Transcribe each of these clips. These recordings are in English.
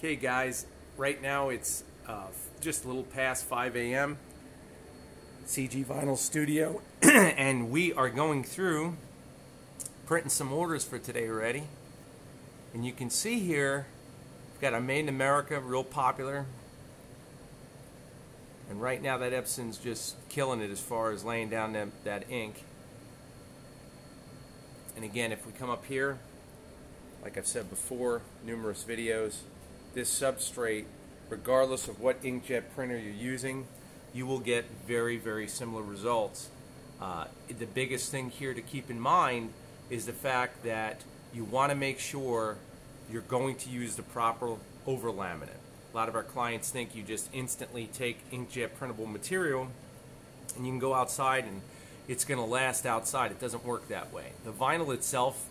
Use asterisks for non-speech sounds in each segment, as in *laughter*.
Okay, guys, right now it's uh, just a little past 5 a.m. CG Vinyl Studio, *clears throat* and we are going through printing some orders for today already. And you can see here, we've got a Maiden America, real popular. And right now that Epson's just killing it as far as laying down that, that ink. And again, if we come up here, like I've said before, numerous videos, this substrate, regardless of what inkjet printer you're using, you will get very, very similar results. Uh, the biggest thing here to keep in mind is the fact that you want to make sure you're going to use the proper over laminate. A lot of our clients think you just instantly take inkjet printable material and you can go outside and it's going to last outside. It doesn't work that way. The vinyl itself,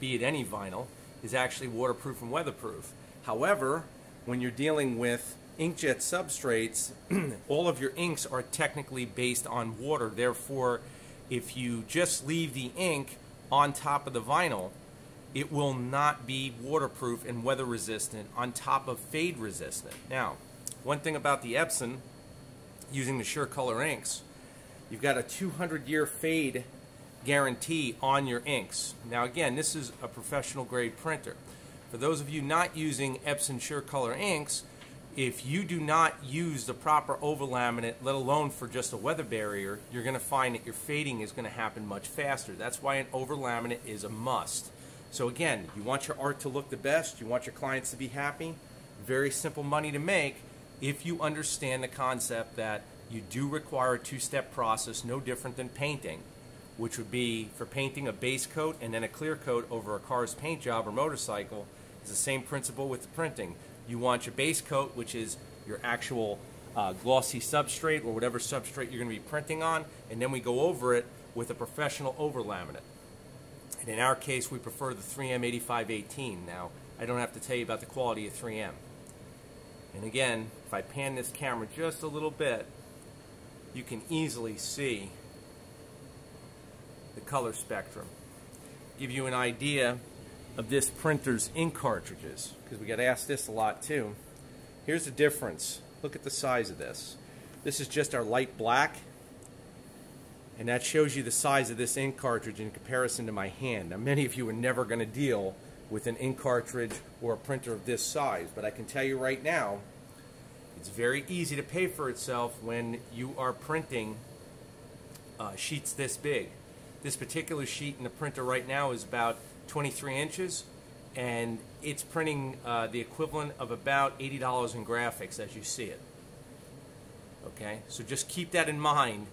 be it any vinyl, is actually waterproof and weatherproof. However, when you're dealing with inkjet substrates, *clears throat* all of your inks are technically based on water. Therefore, if you just leave the ink on top of the vinyl, it will not be waterproof and weather resistant on top of fade resistant. Now, one thing about the Epson using the SureColor inks, you've got a 200 year fade guarantee on your inks. Now again, this is a professional grade printer. For those of you not using Epson SureColor inks, if you do not use the proper overlaminate, let alone for just a weather barrier, you're going to find that your fading is going to happen much faster. That's why an overlaminate is a must. So again, you want your art to look the best, you want your clients to be happy, very simple money to make if you understand the concept that you do require a two-step process, no different than painting which would be for painting a base coat and then a clear coat over a car's paint job or motorcycle, is the same principle with the printing. You want your base coat, which is your actual uh, glossy substrate or whatever substrate you're going to be printing on, and then we go over it with a professional over laminate. And in our case, we prefer the 3M 8518. Now, I don't have to tell you about the quality of 3M. And again, if I pan this camera just a little bit, you can easily see the color spectrum. Give you an idea of this printer's ink cartridges, because we get asked this a lot too. Here's the difference. Look at the size of this. This is just our light black, and that shows you the size of this ink cartridge in comparison to my hand. Now, many of you are never going to deal with an ink cartridge or a printer of this size, but I can tell you right now, it's very easy to pay for itself when you are printing uh, sheets this big. This particular sheet in the printer right now is about 23 inches, and it's printing uh, the equivalent of about $80 in graphics as you see it. Okay, so just keep that in mind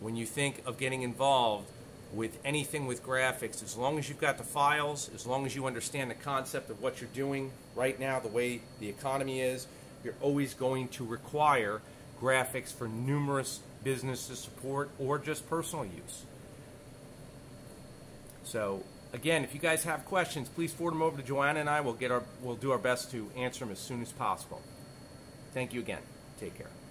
when you think of getting involved with anything with graphics. As long as you've got the files, as long as you understand the concept of what you're doing right now, the way the economy is, you're always going to require graphics for numerous business to support or just personal use. So again, if you guys have questions, please forward them over to Joanna and I. We'll get our we'll do our best to answer them as soon as possible. Thank you again. Take care.